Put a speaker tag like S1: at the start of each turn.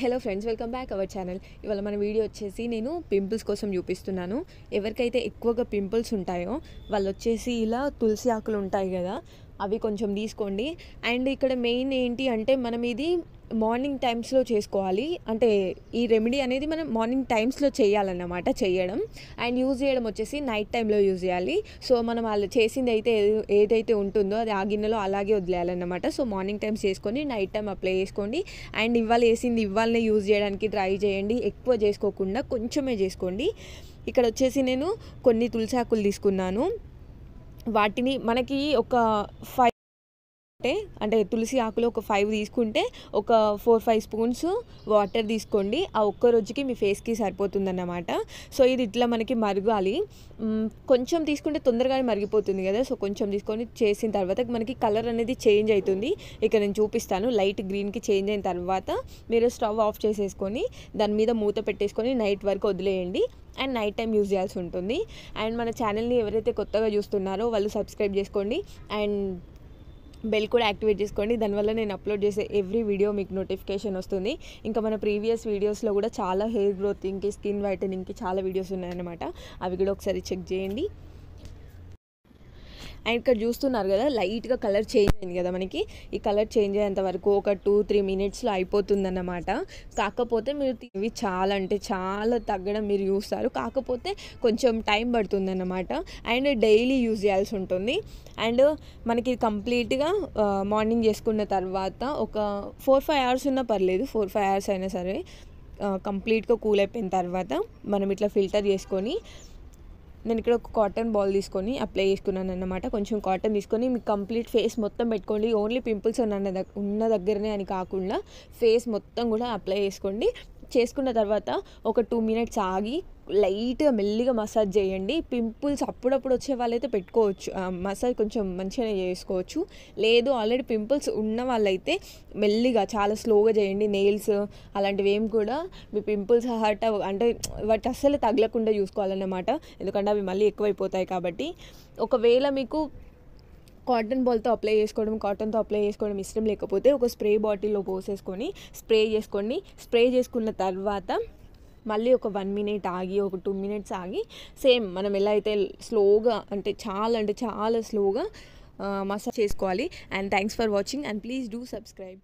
S1: Hello friends welcome back our channel ఇవాళ మన video వచ్చేసి నేను పింపుల్స్ కోసం చూపిస్తున్నాను. ఎవరికైతే ఎక్కువగా పింపుల్స్ ఉంటాయో వాళ్ళు వచ్చేసి ఇలా తులసి ఆకులు ఉంటాయి కదా అవి కొంచెం తీసుకోండి. అండ్ ఇక్కడ మెయిన్ ఏంటి అంటే మనం ఇది మార్నింగ్ టైమ్స్లో చేసుకోవాలి. అంటే ఈ రెమెడీ అనేది మనం మార్నింగ్ టైమ్స్లో చేయాలన్నమాట చేయడం. అండ్ యూజ్ చేయడం వచ్చేసి నైట్ టైంలో యూజ్ చేయాలి. సో మనం అలా చేసింది అయితే ఏదైతే ఉంటుందో అది ఆ గిన్నెలో అలాగే వదిలేయాలన్నమాట. సో మార్నింగ్ టైమ్స్ చేసుకొని నైట్ టైం అప్లై చేసుకోండి. అండ్ ఇవాళ వేసింది ఇవాళనే యూజ్ చేయడానికి ట్రై చేయండి. ఎక్కువ చేసుకోకుండా కొంచెమే చేసుకోండి. ఇక్కడ వచ్చేసి నేను కొన్ని తులసాకులు తీసుకున్నాను. వాటిని మనకి ఒక ఫైవ్ అంటే అంటే తులసి ఆకులు ఒక ఫైవ్ తీసుకుంటే ఒక ఫోర్ ఫైవ్ స్పూన్స్ వాటర్ తీసుకోండి. ఆ ఒక్క రోజుకి మీ ఫేస్కి సరిపోతుందన్నమాట. సో ఇది ఇట్లా మనకి మరగాలి. కొంచెం తీసుకుంటే తొందరగానే మరిగిపోతుంది కదా. సో కొంచెం తీసుకొని చేసిన తర్వాత మనకి కలర్ అనేది చేంజ్ అవుతుంది. ఇక్కడ నేను చూపిస్తాను. లైట్ గ్రీన్కి చేంజ్ అయిన తర్వాత మీరు స్టవ్ ఆఫ్ చేసేసుకొని దాని మీద మూత పెట్టేసుకొని నైట్ వరకు వదిలేయండి. అండ్ నైట్ టైం యూజ్ చేయాల్సి ఉంటుంది. అండ్ మన ఛానల్ని ఎవరైతే కొత్తగా చూస్తున్నారో వాళ్ళు సబ్స్క్రైబ్ చేసుకోండి. అండ్ బెల్ కూడా యాక్టివేట్ చేసుకోండి. దానివల్ల నేను అప్లోడ్ చేసే ఎవ్రీ వీడియో మీకు నోటిఫికేషన్ వస్తుంది. ఇంకా మన ప్రీవియస్ వీడియోస్లో కూడా చాలా హెయిర్ గ్రోతింగ్కి స్కిన్ వైటనింగ్కి చాలా వీడియోస్ ఉన్నాయన్నమాట. అవి కూడా ఒకసారి చెక్ చేయండి. అండ్ ఇక్కడ చూస్తున్నారు కదా లైట్గా కలర్ చేంజ్ అయింది కదా మనకి. ఈ కలర్ చేంజ్ అయ్యేంత వరకు ఒక టూ త్రీ మినిట్స్లో అయిపోతుందన్నమాట. కాకపోతే మీరు ఇవి చాలా అంటే చాలా తగ్గడం మీరు చూస్తారు. కాకపోతే కొంచెం టైం పడుతుందన్నమాట. అండ్ డైలీ యూజ్ చేయాల్సి ఉంటుంది. అండ్ మనకి కంప్లీట్గా మార్నింగ్ చేసుకున్న తర్వాత ఒక ఫోర్ ఫైవ్ అవర్స్ ఉన్నా పర్లేదు. ఫోర్ ఫైవ్ అవర్స్ అయినా సరే కంప్లీట్గా కూల్ అయిపోయిన తర్వాత మనం ఇట్లా ఫిల్టర్ చేసుకొని నేను ఇక్కడ ఒక కాటన్ బాల్ తీసుకొని అప్లై చేసుకున్నాను అన్నమాట. కొంచెం కాటన్ తీసుకొని మీకు కంప్లీట్ ఫేస్ మొత్తం పెట్టుకోండి. ఓన్లీ పింపుల్స్ ఉన్న ఉన్న దగ్గరనే అని కాకుండా ఫేస్ మొత్తం కూడా అప్లై చేసుకోండి. చేసుకున్న తర్వాత ఒక టూ మినిట్స్ ఆగి లైట్గా మెల్లిగా మసాజ్ చేయండి. పింపుల్స్ అప్పుడప్పుడు వచ్చే వాళ్ళైతే పెట్టుకోవచ్చు. మసాజ్ కొంచెం మంచిగానే చేసుకోవచ్చు. లేదు ఆల్రెడీ పింపుల్స్ ఉన్న వాళ్ళైతే మెల్లిగా చాలా స్లోగా చేయండి. నెయిల్స్ అలాంటివి ఏం కూడా మీ పింపుల్స్ హర్ట్ అంటే వాటి అస్సలు తగలకుండా చూసుకోవాలన్నమాట ఎందుకంటే అవి మళ్ళీ ఎక్కువైపోతాయి కాబట్టి. ఒకవేళ మీకు కాటన్ బాల్తో అప్లై చేసుకోవడం కాటన్తో అప్లై చేసుకోవడం ఇష్టం లేకపోతే ఒక స్ప్రే బాటిల్లో పోసేసుకొని స్ప్రే చేసుకోండి స్ప్రే చేసుకున్న తర్వాత మళ్ళీ ఒక వన్ మినిట్ ఆగి ఒక టూ మినిట్స్ ఆగి సేమ్ మనం ఎలా అయితే స్లోగా అంటే చాలా అంటే చాలా స్లోగా మసాజ్ చేసుకోవాలి. And thanks for watching and please do subscribe